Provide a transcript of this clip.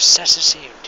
necessity